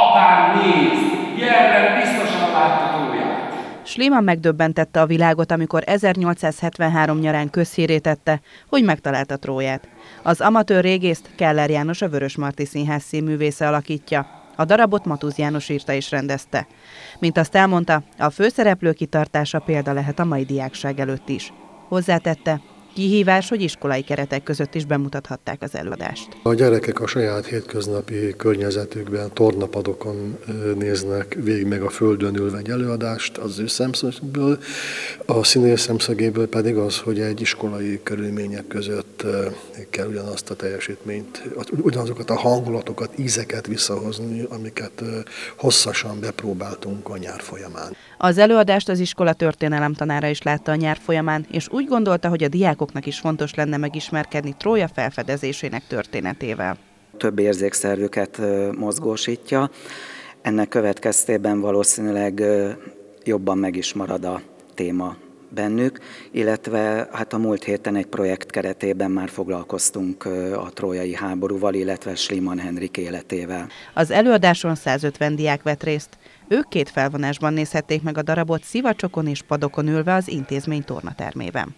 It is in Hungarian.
Apám, nézd! Gyermek, biztosan látta Tróját! Schliemann megdöbbentette a világot, amikor 1873 nyarán közhírétette, hogy megtalálta Tróját. Az amatőr régészt Keller János a Vörösmarty Színház színművésze alakítja. A darabot Matúz János írta és rendezte. Mint azt elmondta, a főszereplő kitartása példa lehet a mai diákság előtt is. Hozzátette, Kihívás, hogy iskolai keretek között is bemutathatták az előadást. A gyerekek a saját hétköznapi környezetükben, tornapadokon néznek végig meg a földön ülve egy előadást az ő szemszögből, a színész szemszögéből pedig az, hogy egy iskolai körülmények között kell ugyanazt a teljesítményt, ugyanazokat a hangulatokat, ízeket visszahozni, amiket hosszasan bepróbáltunk a nyár folyamán. Az előadást az iskola történelem tanára is látta a nyár folyamán, és úgy gondolta, hogy a diákok diákoknak is fontos lenne megismerkedni Trója felfedezésének történetével. Több érzékszervüket mozgósítja, ennek következtében valószínűleg jobban meg is marad a téma bennük, illetve hát a múlt héten egy projekt keretében már foglalkoztunk a trójai háborúval, illetve Sliman Henrik életével. Az előadáson 150 diák vett részt. Ők két felvonásban nézhették meg a darabot szivacsokon és padokon ülve az intézmény tornatermében.